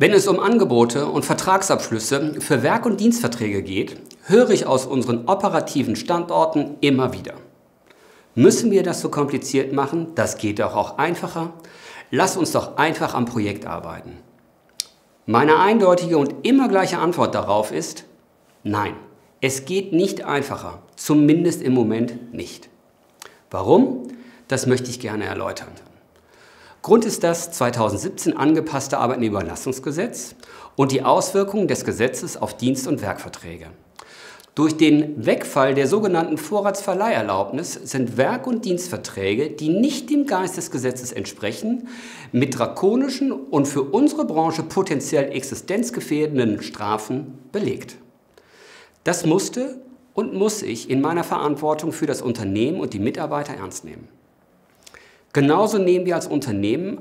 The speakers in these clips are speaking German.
Wenn es um Angebote und Vertragsabschlüsse für Werk- und Dienstverträge geht, höre ich aus unseren operativen Standorten immer wieder. Müssen wir das so kompliziert machen? Das geht doch auch einfacher. Lass uns doch einfach am Projekt arbeiten. Meine eindeutige und immer gleiche Antwort darauf ist, nein, es geht nicht einfacher, zumindest im Moment nicht. Warum? Das möchte ich gerne erläutern. Grund ist das 2017 angepasste Arbeitnehmerüberlassungsgesetz und die Auswirkungen des Gesetzes auf Dienst- und Werkverträge. Durch den Wegfall der sogenannten Vorratsverleiherlaubnis sind Werk- und Dienstverträge, die nicht dem Geist des Gesetzes entsprechen, mit drakonischen und für unsere Branche potenziell existenzgefährdenden Strafen belegt. Das musste und muss ich in meiner Verantwortung für das Unternehmen und die Mitarbeiter ernst nehmen. Genauso nehmen wir als Unternehmen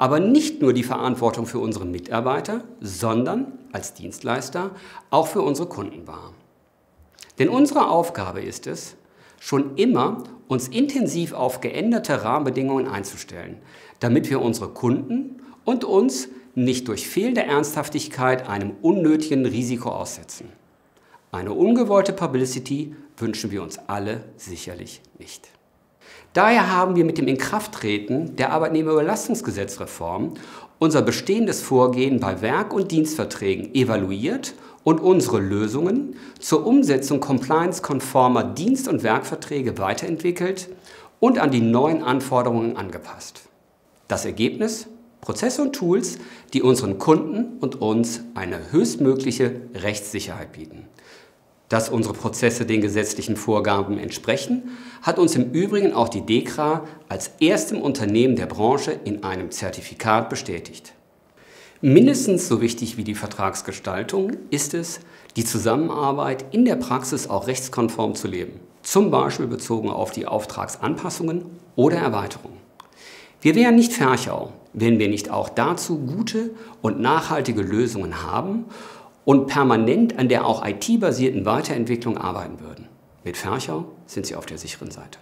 aber nicht nur die Verantwortung für unsere Mitarbeiter, sondern als Dienstleister auch für unsere Kunden wahr. Denn unsere Aufgabe ist es, schon immer uns intensiv auf geänderte Rahmenbedingungen einzustellen, damit wir unsere Kunden und uns nicht durch fehlende Ernsthaftigkeit einem unnötigen Risiko aussetzen. Eine ungewollte Publicity wünschen wir uns alle sicherlich nicht. Daher haben wir mit dem Inkrafttreten der Arbeitnehmerüberlastungsgesetzreform unser bestehendes Vorgehen bei Werk- und Dienstverträgen evaluiert und unsere Lösungen zur Umsetzung compliance-konformer Dienst- und Werkverträge weiterentwickelt und an die neuen Anforderungen angepasst. Das Ergebnis? Prozesse und Tools, die unseren Kunden und uns eine höchstmögliche Rechtssicherheit bieten. Dass unsere Prozesse den gesetzlichen Vorgaben entsprechen, hat uns im Übrigen auch die DEKRA als erstem Unternehmen der Branche in einem Zertifikat bestätigt. Mindestens so wichtig wie die Vertragsgestaltung ist es, die Zusammenarbeit in der Praxis auch rechtskonform zu leben, zum Beispiel bezogen auf die Auftragsanpassungen oder Erweiterungen. Wir wären nicht Ferchau, wenn wir nicht auch dazu gute und nachhaltige Lösungen haben und permanent an der auch IT-basierten Weiterentwicklung arbeiten würden. Mit Ferchau sind Sie auf der sicheren Seite.